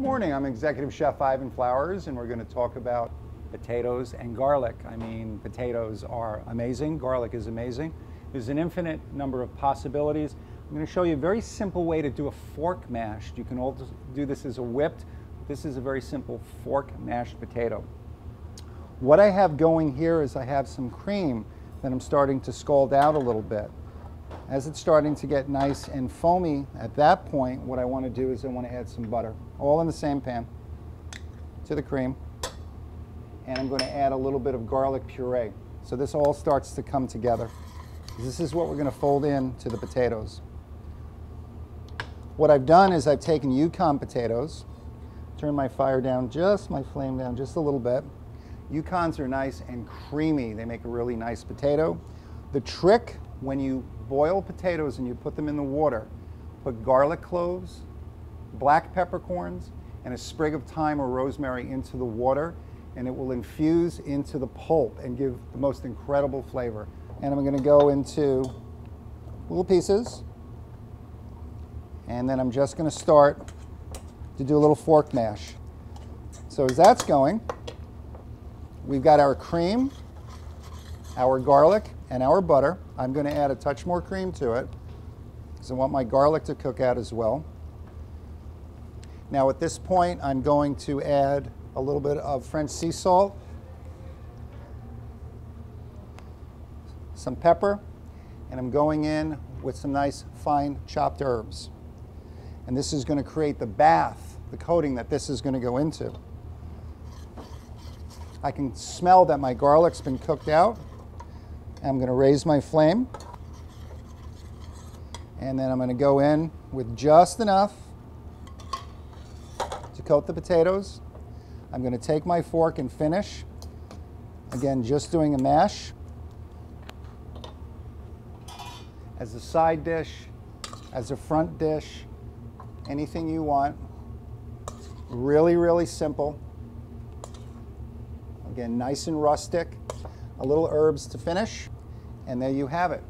morning. I'm Executive Chef Ivan Flowers, and we're going to talk about potatoes and garlic. I mean, potatoes are amazing, garlic is amazing. There's an infinite number of possibilities. I'm going to show you a very simple way to do a fork mashed. You can also do this as a whipped. This is a very simple fork mashed potato. What I have going here is I have some cream that I'm starting to scald out a little bit. As it's starting to get nice and foamy, at that point, what I want to do is I want to add some butter, all in the same pan, to the cream. And I'm going to add a little bit of garlic puree. So this all starts to come together. This is what we're going to fold in to the potatoes. What I've done is I've taken Yukon potatoes, turn my fire down, just my flame down just a little bit. Yukons are nice and creamy. They make a really nice potato. The trick when you boil potatoes and you put them in the water, put garlic cloves, black peppercorns, and a sprig of thyme or rosemary into the water, and it will infuse into the pulp and give the most incredible flavor. And I'm going to go into little pieces, and then I'm just going to start to do a little fork mash. So as that's going, we've got our cream, our garlic, and our butter. I'm going to add a touch more cream to it because I want my garlic to cook out as well. Now at this point, I'm going to add a little bit of French sea salt, some pepper, and I'm going in with some nice fine chopped herbs. And this is going to create the bath, the coating that this is going to go into. I can smell that my garlic's been cooked out. I'm going to raise my flame. And then I'm going to go in with just enough to coat the potatoes. I'm going to take my fork and finish. Again, just doing a mash. As a side dish, as a front dish, anything you want. Really, really simple. Again, nice and rustic a little herbs to finish, and there you have it.